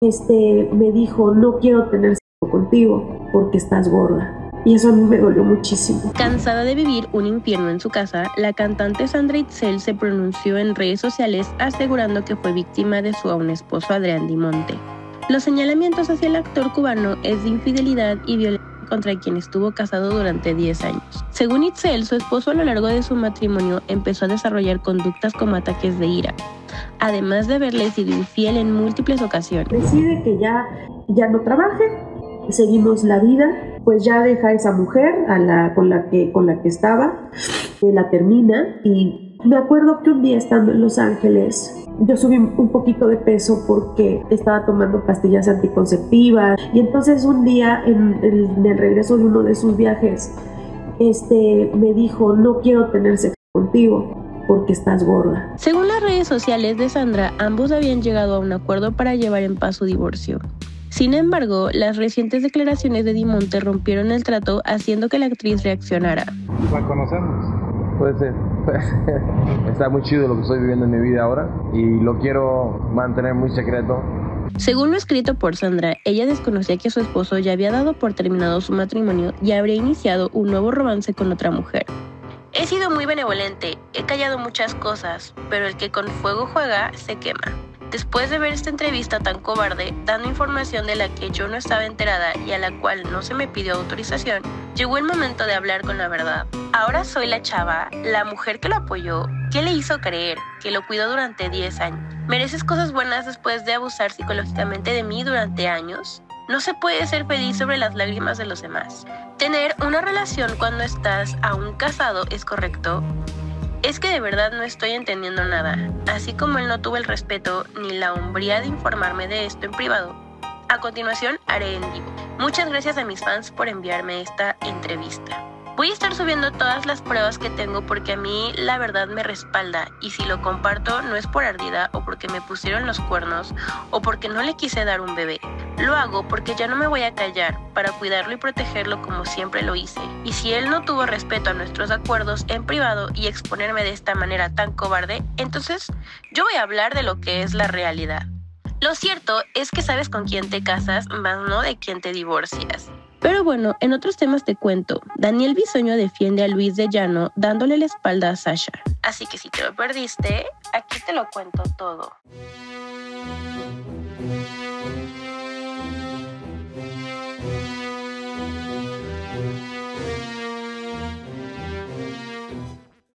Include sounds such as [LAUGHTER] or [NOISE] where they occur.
este, me dijo, no quiero tener sexo contigo porque estás gorda. Y eso a mí me dolió muchísimo. Cansada de vivir un infierno en su casa, la cantante Sandra Itzel se pronunció en redes sociales asegurando que fue víctima de su aún esposo Adrián Dimonte. Los señalamientos hacia el actor cubano es de infidelidad y violencia contra quien estuvo casado durante 10 años. Según Itzel, su esposo a lo largo de su matrimonio empezó a desarrollar conductas como ataques de ira, además de haberle sido infiel en múltiples ocasiones. Decide que ya, ya no trabaje, seguimos la vida, pues ya deja a esa mujer a la, con, la que, con la que estaba, la termina. Y me acuerdo que un día estando en Los Ángeles, yo subí un poquito de peso porque estaba tomando pastillas anticonceptivas. Y entonces un día en, el regreso de uno de sus viajes, este me dijo, no quiero tener sexo contigo porque estás gorda. Según las redes sociales de Sandra, ambos habían llegado a un acuerdo para llevar en paz su divorcio. Sin embargo, las recientes declaraciones de Dimonte rompieron el trato haciendo que la actriz reaccionara. La conocemos Puede ser, [LAUGHS] Está muy chido lo que estoy viviendo en mi vida ahora y lo quiero mantener muy secreto. Según lo escrito por Sandra, ella desconocía que su esposo ya había dado por terminado su matrimonio y habría iniciado un nuevo romance con otra mujer. He sido muy benevolente, he callado muchas cosas, pero el que con fuego juega se quema. Después de ver esta entrevista tan cobarde, dando información de la que yo no estaba enterada y a la cual no se me pidió autorización, llegó el momento de hablar con la verdad. Ahora soy la chava, la mujer que lo apoyó, que le hizo creer, que lo cuidó durante 10 años. ¿Mereces cosas buenas después de abusar psicológicamente de mí durante años? No se puede ser feliz sobre las lágrimas de los demás. Tener una relación cuando estás aún casado es correcto, es que de verdad no estoy entendiendo nada. Así como él no tuvo el respeto ni la hombría de informarme de esto en privado. A continuación haré en vivo. Muchas gracias a mis fans por enviarme esta entrevista. Voy a estar subiendo todas las pruebas que tengo porque a mí la verdad me respalda y si lo comparto no es por ardida o porque me pusieron los cuernos o porque no le quise dar un bebé. Lo hago porque ya no me voy a callar para cuidarlo y protegerlo como siempre lo hice. Y si él no tuvo respeto a nuestros acuerdos en privado y exponerme de esta manera tan cobarde, entonces yo voy a hablar de lo que es la realidad. Lo cierto es que sabes con quién te casas, más no de quién te divorcias. Pero bueno, en otros temas te cuento, Daniel Bisoño defiende a Luis de Llano dándole la espalda a Sasha. Así que si te lo perdiste, aquí te lo cuento todo. Música